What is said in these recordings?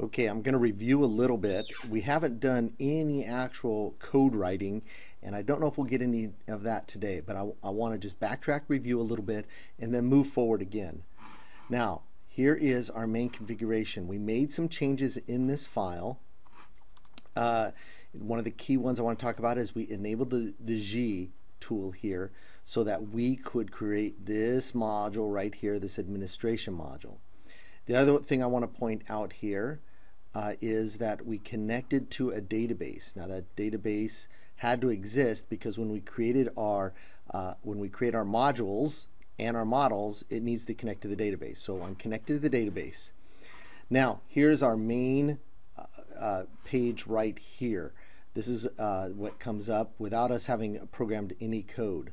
Okay, I'm going to review a little bit. We haven't done any actual code writing, and I don't know if we'll get any of that today, but I, I want to just backtrack, review a little bit, and then move forward again. Now, here is our main configuration. We made some changes in this file. Uh, one of the key ones I want to talk about is we enabled the, the Gii tool here so that we could create this module right here, this administration module. The other thing I want to point out here uh, is that we connected to a database. Now that database had to exist because when we created our uh, when we create our modules and our models, it needs to connect to the database. So I'm connected to the database. Now here's our main uh, uh page right here. This is uh, what comes up without us having programmed any code.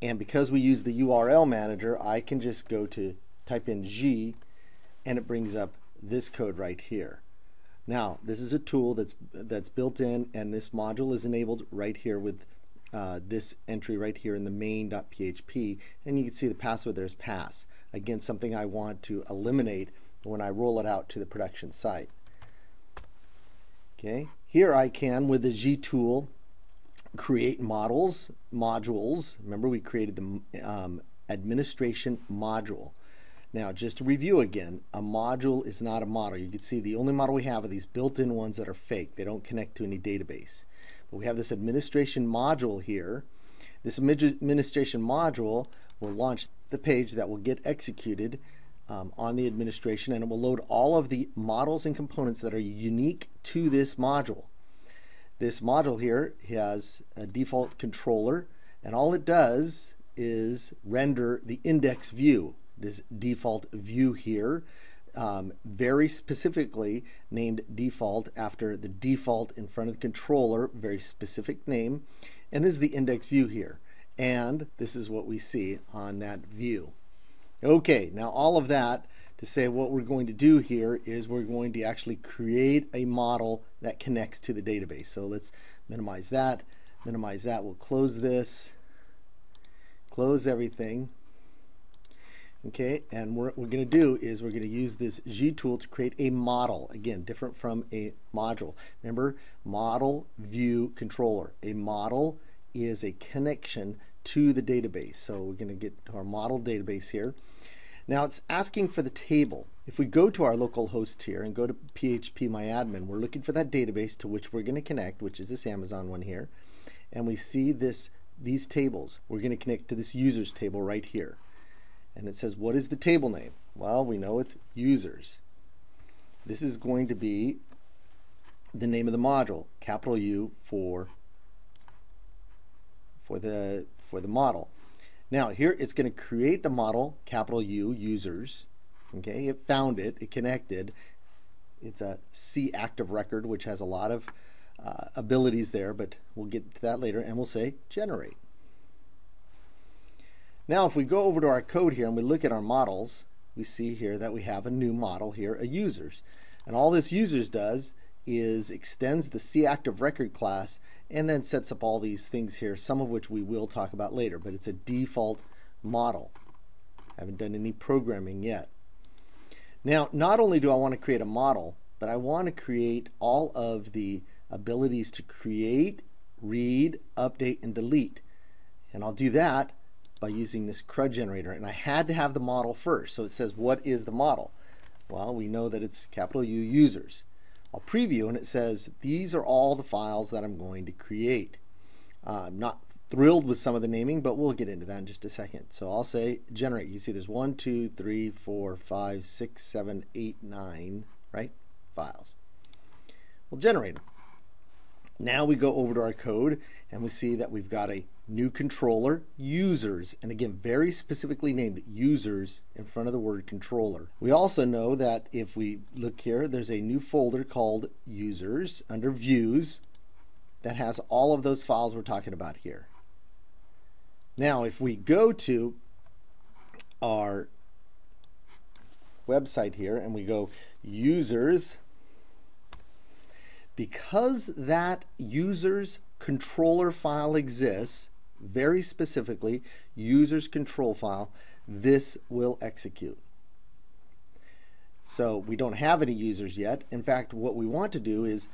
And because we use the URL manager, I can just go to type in Gii and it brings up this code right here. Now, this is a tool that's that's built in, and this module is enabled right here with uh, this entry right here in the main.php, and you can see the password there's pass. Again, something I want to eliminate when I roll it out to the production site. Okay, here I can, with the Gii tool, create models, modules. Remember, we created the um, administration module. Now, just to review again, a module is not a model. You can see the only model we have are these built-in ones that are fake. They don't connect to any database. But we have this administration module here. This administration module will launch the page that will get executed um, on the administration and it will load all of the models and components that are unique to this module. This module here has a default controller and all it does is render the index view this default view here, um, very specifically named default after the default in front of the controller, very specific name. And this is the index view here. And this is what we see on that view. Okay, now all of that to say what we're going to do here is we're going to actually create a model that connects to the database. So let's minimize that, minimize that. We'll close this, close everything. Okay, and what we're going to do is we're going to use this Gii tool to create a model. Again, different from a module. Remember, model view controller. A model is a connection to the database. So we're going to get to our model database here. Now it's asking for the table. If we go to our local host here and go to PHP My Admin, we're looking for that database to which we're going to connect, which is this Amazon one here. And we see this these tables. We're going to connect to this users table right here and it says what is the table name? Well, we know it's users. This is going to be the name of the module, capital U for for the for the model. Now here it's going to create the model, capital U, users. Okay, it found it, it connected. It's a C active record, which has a lot of uh, abilities there, but we'll get to that later, and we'll say generate. Now if we go over to our code here and we look at our models, we see here that we have a new model here, a users. And all this users does is extends the C active record class and then sets up all these things here, some of which we will talk about later, but it's a default model. I haven't done any programming yet. Now, not only do I want to create a model, but I want to create all of the abilities to create, read, update, and delete. And I'll do that by using this CRUD generator. And I had to have the model first. So it says, what is the model? Well, we know that it's capital U users. I'll preview and it says, these are all the files that I'm going to create. Uh, I'm not thrilled with some of the naming, but we'll get into that in just a second. So I'll say generate. You see there's one, two, three, four, five, six, seven, eight, nine, right? Files. We'll generate them. Now we go over to our code and we see that we've got a new controller, users, and again, very specifically named users in front of the word controller. We also know that if we look here, there's a new folder called users under views that has all of those files we're talking about here. Now, if we go to our website here and we go users, because that users controller file exists, very specifically users control file, this will execute. So we don't have any users yet. In fact, what we want to do is,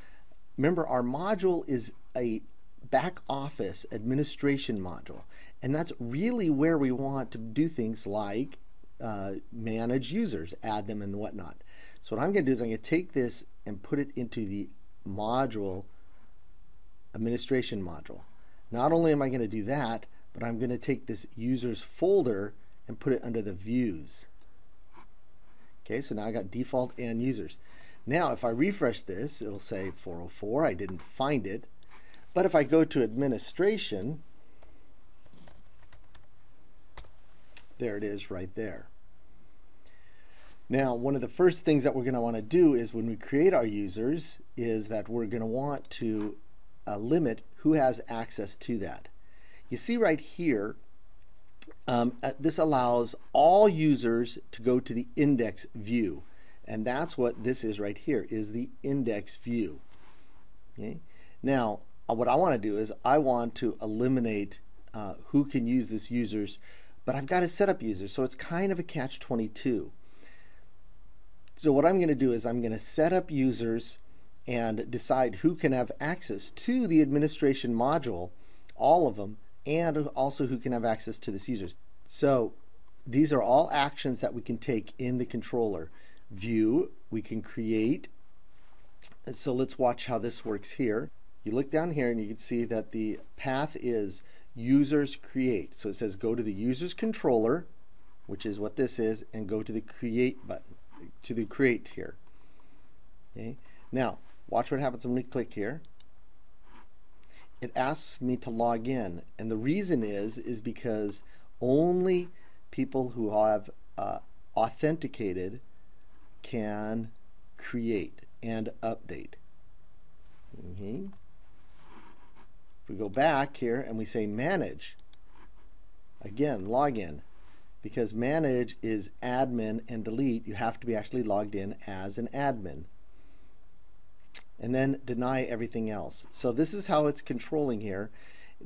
remember our module is a back office administration module. And that's really where we want to do things like uh, manage users, add them and whatnot. So what I'm going to do is I'm going to take this and put it into the module administration module. Not only am I going to do that, but I'm going to take this users folder and put it under the views. Okay, so now I got default and users. Now if I refresh this, it'll say 404, I didn't find it. But if I go to administration, there it is right there. Now, one of the first things that we're going to want to do is when we create our users is that we're going to want to limit who has access to that. You see right here, um, uh, this allows all users to go to the index view. And that's what this is right here, is the index view. Okay? Now, uh, what I want to do is I want to eliminate uh, who can use this users, but I've got to set up users, so it's kind of a catch-22. So what I'm going to do is I'm going to set up users and decide who can have access to the administration module, all of them, and also who can have access to this users. So these are all actions that we can take in the controller. View, we can create. So let's watch how this works here. You look down here and you can see that the path is users create. So it says go to the users controller, which is what this is, and go to the create button to the create here. Okay. Now, watch what happens when we click here. It asks me to log in, and the reason is is because only people who have uh, authenticated can create and update. Okay. If we go back here and we say manage, again, login because manage is admin and delete, you have to be actually logged in as an admin. And then deny everything else. So this is how it's controlling here.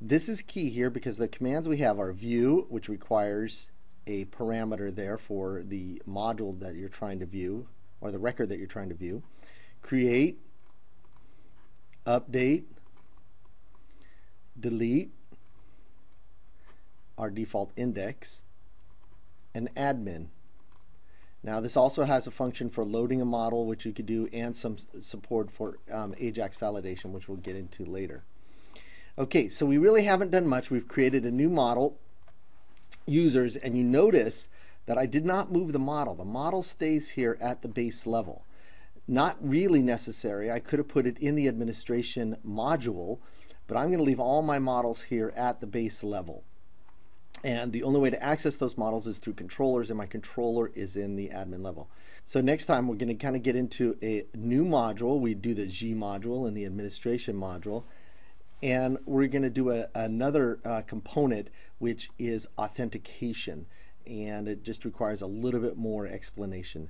This is key here because the commands we have are view, which requires a parameter there for the module that you're trying to view or the record that you're trying to view. Create, update, delete, our default index, and admin. Now this also has a function for loading a model which you could do and some support for um, AJAX validation which we'll get into later. Okay, so we really haven't done much. We've created a new model, users, and you notice that I did not move the model. The model stays here at the base level. Not really necessary. I could have put it in the administration module, but I'm going to leave all my models here at the base level. And the only way to access those models is through controllers, and my controller is in the admin level. So next time we're going to kind of get into a new module. We do the Gii module and the administration module. And we're going to do a, another uh, component, which is authentication. And it just requires a little bit more explanation.